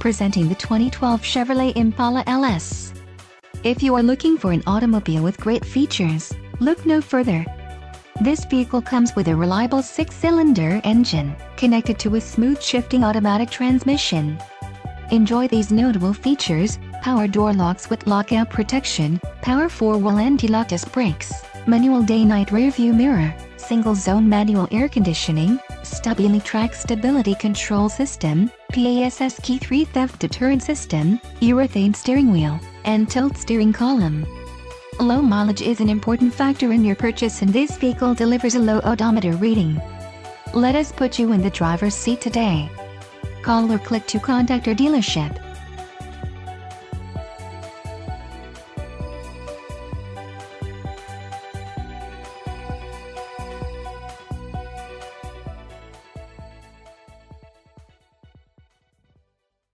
presenting the 2012 Chevrolet Impala LS. If you are looking for an automobile with great features, look no further. This vehicle comes with a reliable six-cylinder engine, connected to a smooth shifting automatic transmission. Enjoy these notable features, power door locks with lockout protection, power 4-wheel anti-lock disc brakes, manual day-night rear-view mirror, single-zone manual air conditioning, StabiliTrak Stability Control System, PASS Key 3 Theft Deterrent System, urethane steering wheel, and tilt steering column. Low mileage is an important factor in your purchase and this vehicle delivers a low odometer reading. Let us put you in the driver's seat today. Call or click to contact our dealership.